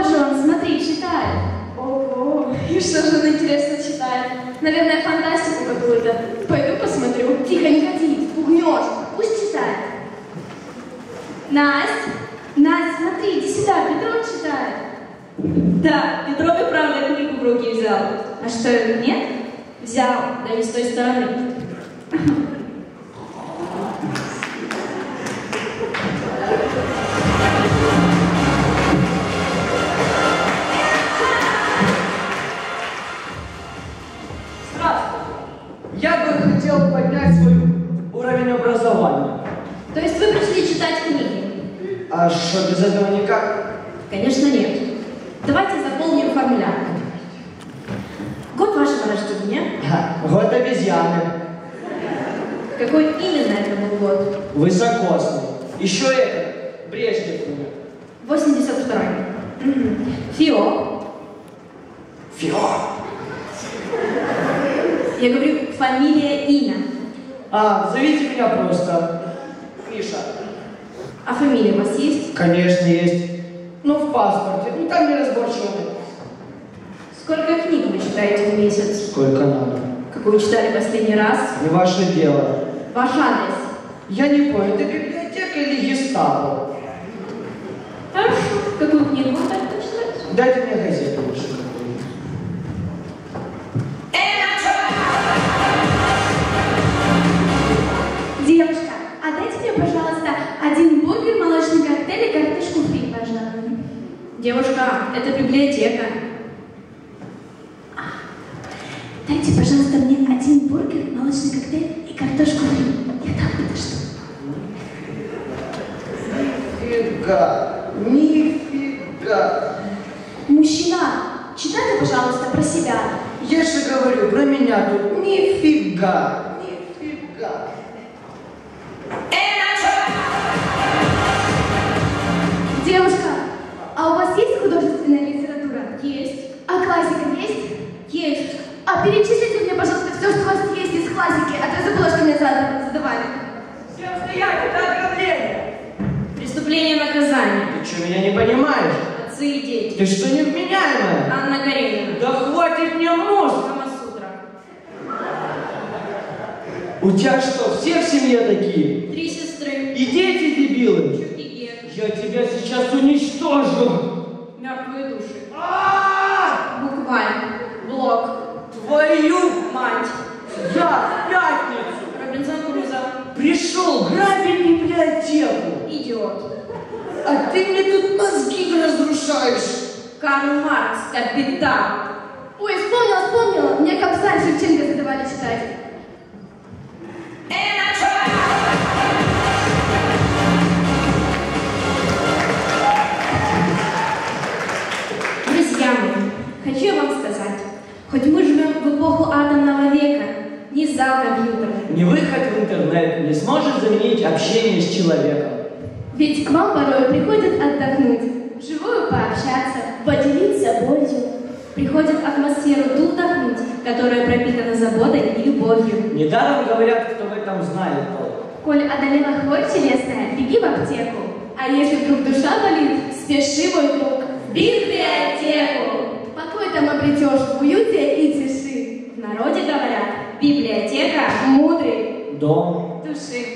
Вот же он, смотри, читает. Ого, и что же он интересно читает? Наверное, фантастику какую-то. Пойду посмотрю. Тихо, не ходи, пугнешь. Пусть читает. Настя, Настя, смотри, иди сюда, Петров читает. Да, Петров и правда книгу в руки взял. А что, нет? Взял, да не с той стороны. А что, без этого никак? Конечно, нет. Давайте заполним формуляр. Год вашего рождения. Ха, Год обезьяны. Какой именно это был год? Высокосный. Еще это. Брежнев умер. 82-й. Мгм. Фио. Фио. Я говорю фамилия, имя. А, зовите меня просто Миша. А фамилия у вас есть? Конечно, есть. Ну, в паспорте. Ну, там неразборчиво. Сколько книг вы читаете в месяц? Сколько надо. Какую читали последний раз? Не ваше дело. Ваш адрес? Я не понял, это библиотека или гестапо? Хорошо. Какую книгу вы читать? Дайте мне газету лучше. Девушка, это библиотека. Дайте, пожалуйста, мне один бургер, молочный коктейль и картошку фри. Я там подожду. Нифига. Нифига. Мужчина, читайте, пожалуйста, про себя. Я же говорю про меня тут. Нифига. Нифига. Девушка, Всем стоять, это ограбление. Преступление наказания. Ты что, меня не понимаешь? Отцы и дети. Ты что, невменяемая? Анна Каренина. Да хватит мне мозг. Камасутра. У тебя что, все в семье такие? Три сестры. И дети дебилы? Чертики. Я тебя сейчас уничтожу. Мертвые души. Пришел грабить библиотеку. Идиот. А ты мне тут мозги разрушаешь. Карл Маркс. Капитан. Ой, вспомнила, вспомнила. Мне Кобзарь Шевченко задавали читать. Друзья мои, хочу вам сказать, хоть мы живем в эпоху века, не зал компьютера, Не выход в интернет не сможет заменить общение с человеком. Ведь к вам порой приходят отдохнуть, вживую пообщаться, поделиться болью. Приходят атмосферу ту вдохнуть, которая пропитана заботой и любовью. Недаром говорят, кто в этом знает толк. Коль одолела хворь телесная, беги в аптеку. А если вдруг душа болит, спеши, мой друг, в библиотеку. Покой там обретешь в уюте и тиши. В народе говорят, библиотека Мудрый Дом. души.